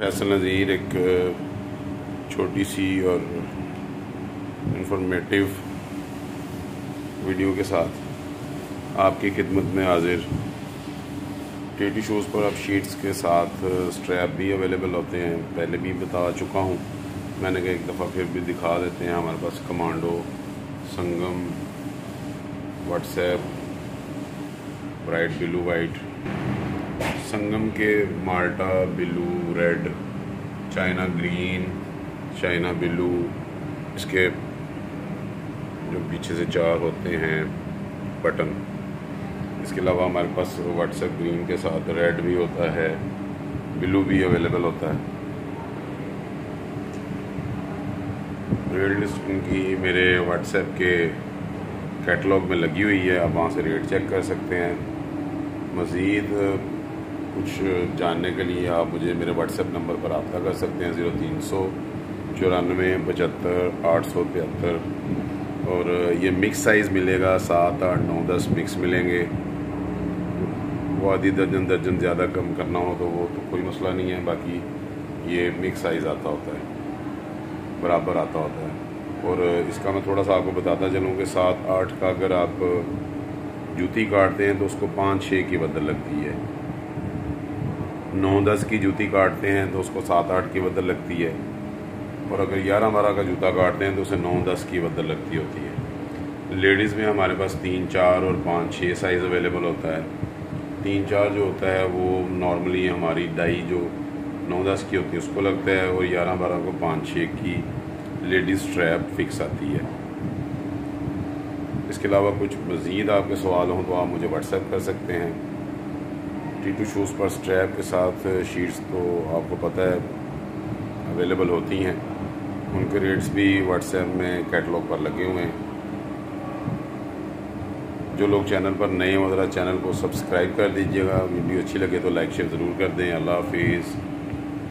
फैसल नज़ीर एक छोटी सी और इंफॉर्मेटिव वीडियो के साथ आपकी खिदमत में हाजिर। टी टी शूज़ पर अब शीट्स के साथ स्ट्रैप भी अवेलेबल होते हैं। पहले भी बता चुका हूँ। मैंने कहा एक दफ़ा फिर भी दिखा देते हैं। हमारे पास commando Sangam WhatsApp bright blue white Sangam के माल्टा, blue, red, China green, China blue, इसके जो पीछे से चार होते हैं, बटन। इसके अलावा हमारे पास व्हाट्सएप ग्रीन के साथ रेड भी होता है, ब्लू भी अवेलेबल होता है। रेड लिस्ट उनकी मेरे व्हाट्सएप के कैटलॉग में लगी हुई है, आप वहाँ से रेट चेक कर सकते हैं। मज़ीद कुछ जानने के लिए आप मुझे मेरे व्हाट्सएप नंबर पर रबता कर सकते हैं, ज़ीरो तीन सौ चौरानवे पचहत्तर आठ सौ तिहत्तर। और ये मिक्स साइज़ मिलेगा, सात, आठ, नौ, दस मिक्स मिलेंगे। वो आधी दर्जन दर्जन ज़्यादा कम करना हो तो वो तो कोई मसला नहीं है, बाकी ये मिक्स साइज़ आता होता है। बराबर आता होता है। और इसका मैं थोड़ा सा आपको बताता चलूँ कि सात, आठ का अगर आप जूती काटते हैं तो उसको पाँच छः की बदल लगती है। नौ दस की जूती काटते हैं तो उसको सात आठ की बदल लगती है। और अगर ग्यारह बारह का जूता काटते हैं तो उसे नौ दस की बदल लगती होती है। लेडीज़ में हमारे पास तीन, चार और पाँच छः साइज़ अवेलेबल होता है। तीन, चार जो होता है वो नॉर्मली हमारी डाई जो नौ दस की होती है, उसको लगता है और ग्यारह बारह को पाँच छः की लेडीज़ स्ट्रैप फिक्स आती है। इसके अलावा कुछ मज़ीद आपके सवाल हों तो आप मुझे व्हाट्सएप कर सकते हैं। टी टू शूज़ पर स्ट्रैप के साथ शीट्स तो आपको पता है अवेलेबल होती हैं। उनके रेट्स भी व्हाट्सएप में कैटलॉग पर लगे हुए हैं। जो लोग चैनल पर नए हैं ज़रा चैनल को सब्सक्राइब कर दीजिएगा। वीडियो अच्छी लगे तो लाइक शेयर ज़रूर कर दें। अल्लाह हाफिज़।